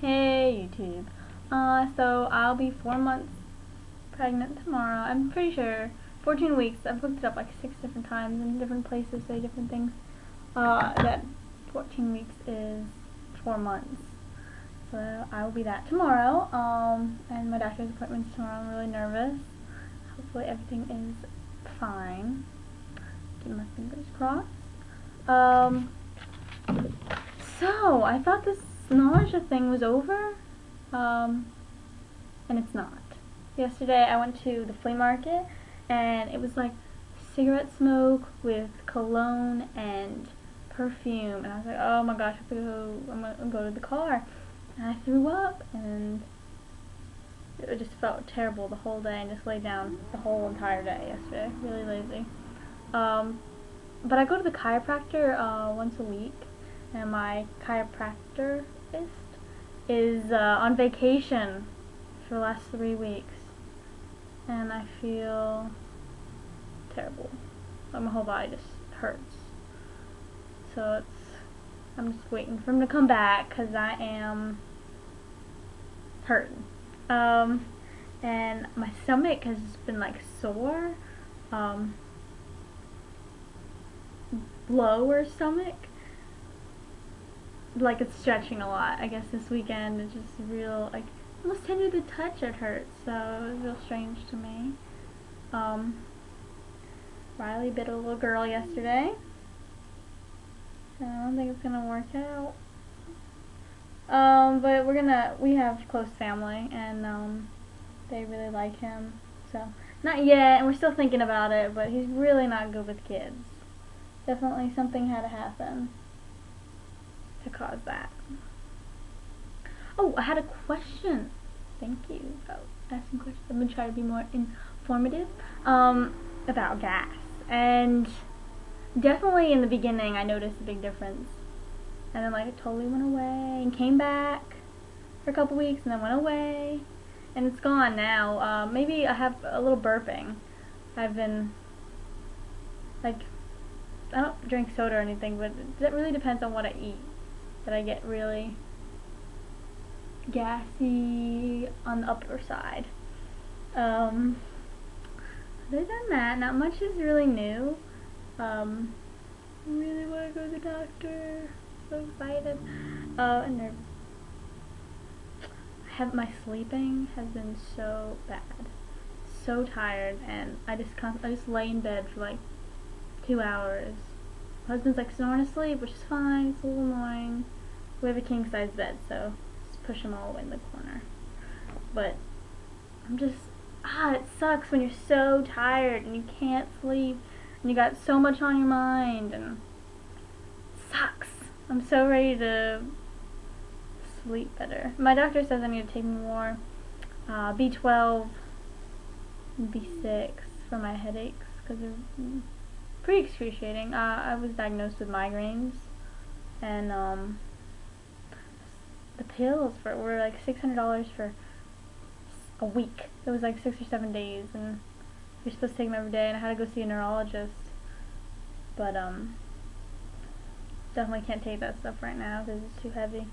Hey YouTube. Uh, so I'll be four months pregnant tomorrow. I'm pretty sure. 14 weeks. I've looked it up like six different times in different places say different things. Uh, that 14 weeks is four months. So I will be that tomorrow. Um, and my doctor's appointment's tomorrow. I'm really nervous. Hopefully everything is fine. Keep my fingers crossed. Um, so I thought this nausea thing was over, um, and it's not. Yesterday I went to the flea market, and it was like cigarette smoke with cologne and perfume, and I was like, oh my gosh, I have to go, I'm gonna go to the car, and I threw up, and it just felt terrible the whole day, and just laid down the whole entire day yesterday, really lazy. Um, but I go to the chiropractor uh, once a week, and my chiropractor is uh, on vacation for the last three weeks, and I feel terrible. Like my whole body just hurts. So it's I'm just waiting for him to come back because I am hurting. Um, and my stomach has been like sore. Um, lower stomach like it's stretching a lot. I guess this weekend it's just real like almost tender to touch it hurts, so it was real strange to me. Um, Riley bit a little girl yesterday. So I don't think it's gonna work out. Um, but we're gonna we have close family and um they really like him. So not yet, and we're still thinking about it, but he's really not good with kids. Definitely something had to happen to cause that. Oh, I had a question. Thank you about asking questions. I'm gonna try to be more informative um, about gas. And definitely in the beginning, I noticed a big difference. And then like it totally went away and came back for a couple weeks and then went away. And it's gone now. Uh, maybe I have a little burping. I've been like I don't drink soda or anything, but it really depends on what I eat that I get really gassy on the upper side. Um, other than that, not much is really new. Um, I really want to go to the doctor. So excited. Uh, and there, have my sleeping has been so bad, so tired, and I just. I just lay in bed for like two hours. Husband's like snoring asleep, which is fine. It's a little annoying we have a king size bed, so just push them all away in the corner. But I'm just ah, it sucks when you're so tired and you can't sleep and you got so much on your mind and sucks. I'm so ready to sleep better. My doctor says I need to take more uh, B12 B6 for my headaches because they're pretty excruciating. Uh, I was diagnosed with migraines and um, the pills for were like six hundred dollars for a week. It was like six or seven days, and you're supposed to take them every day. And I had to go see a neurologist, but um, definitely can't take that stuff right now because it's too heavy.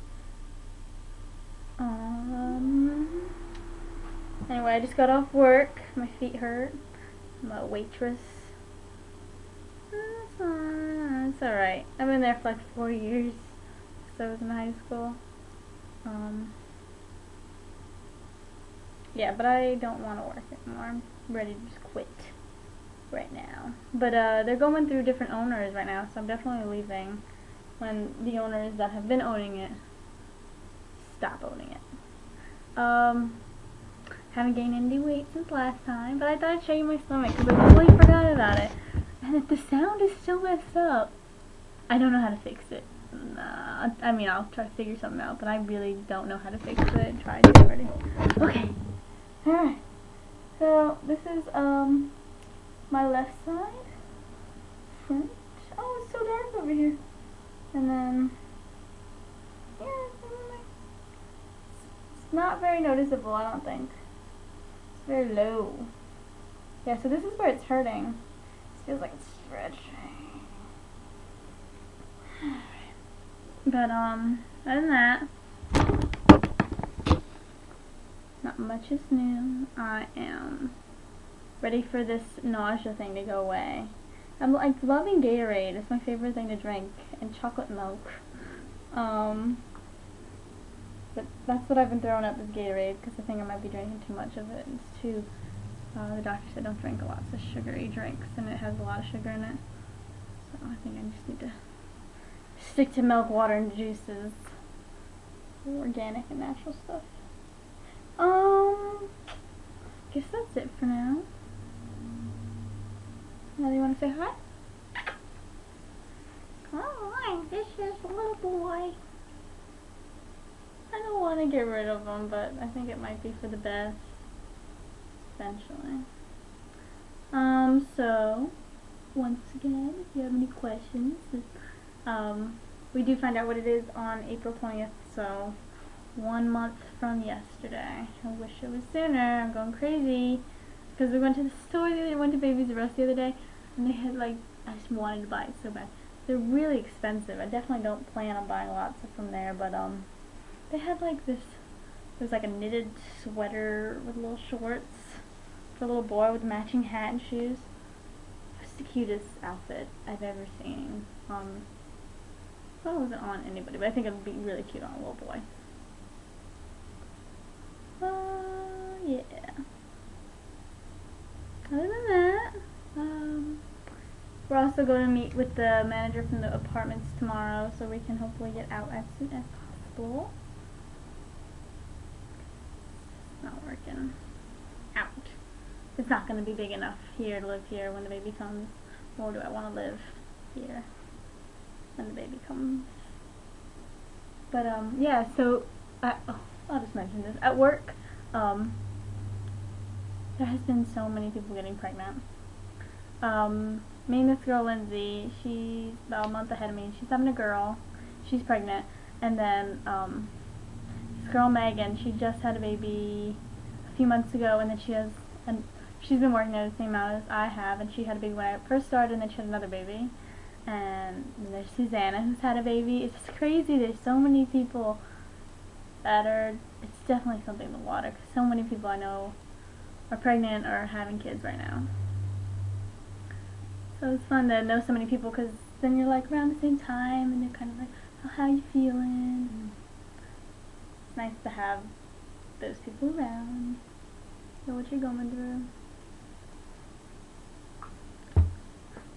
Um. Anyway, I just got off work. My feet hurt. I'm a waitress. It's alright. I've been there for like four years. So I was in high school. Um, yeah, but I don't want to work anymore. I'm ready to just quit right now. But uh, they're going through different owners right now, so I'm definitely leaving when the owners that have been owning it stop owning it. Um, haven't gained any weight since last time, but I thought I'd show you my stomach because I totally forgot about it. And if the sound is still messed up, I don't know how to fix it. Nah, I mean, I'll try to figure something out, but I really don't know how to fix it. Try to already. Okay. Alright. So, this is, um, my left side. Front. Oh, it's so dark over here. And then, yeah, it's not very noticeable, I don't think. It's very low. Yeah, so this is where it's hurting. Feels like it's stretching. But, um, other than that, not much is new. I am ready for this nausea thing to go away. I'm like loving Gatorade. It's my favorite thing to drink, and chocolate milk. Um, but that's what I've been throwing up is Gatorade because I think I might be drinking too much of it. It's too. Uh, the doctor said don't drink lots of sugary drinks, and it has a lot of sugar in it. So I think I just need to stick to milk, water, and juices. Organic and natural stuff. Um, guess that's it for now. Now you want to say hi? Hi, this is little boy. I don't want to get rid of him, but I think it might be for the best. Eventually. Um, so, once again, if you have any questions, um, we do find out what it is on April 20th, so one month from yesterday. I wish it was sooner. I'm going crazy. Because we went to the store other went to Babies R Us the other day, and they had like, I just wanted to buy it so bad. They're really expensive. I definitely don't plan on buying lots of from there, but um, they had like this, it was like a knitted sweater with little shorts a little boy with a matching hat and shoes. It's the cutest outfit I've ever seen. Um, well, it wasn't on anybody, but I think it would be really cute on a little boy. Uh, yeah. Other than that, um, we're also going to meet with the manager from the apartments tomorrow, so we can hopefully get out as soon as possible. Not working. Out. It's not going to be big enough here to live here when the baby comes. Nor do I want to live here when the baby comes. But, um, yeah, so, I, oh, I'll just mention this. At work, um, there has been so many people getting pregnant. Um, me and this girl, Lindsay, she's about a month ahead of me. She's having a girl. She's pregnant. And then, um, this girl, Megan, she just had a baby a few months ago, and then she has, and she's been working at the same amount as I have, and she had a baby when I first started, and then she had another baby. And there's Susanna, who's had a baby. It's just crazy. There's so many people that are, it's definitely something in the water, because so many people I know are pregnant or having kids right now. So it's fun to know so many people because then you're like around the same time and they're kind of like, oh, how you feeling? And it's nice to have those people around, know what you're going through.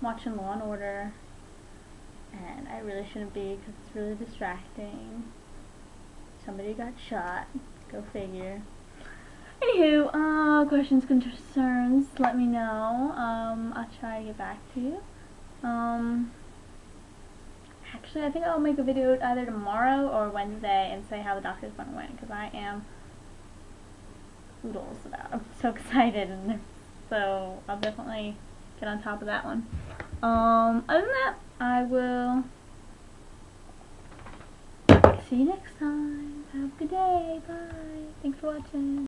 Watching Law and Order, and I really shouldn't be because it's really distracting. Somebody got shot. Go figure. Anywho, uh, questions, concerns, let me know. Um, I'll try to get back to you. Um, actually, I think I'll make a video either tomorrow or Wednesday and say how the doctor's appointment went, because I am oodles about. I'm so excited, and so I'll definitely get on top of that one. Um, other than that, I will see you next time. Have a good day. Bye. Thanks for watching.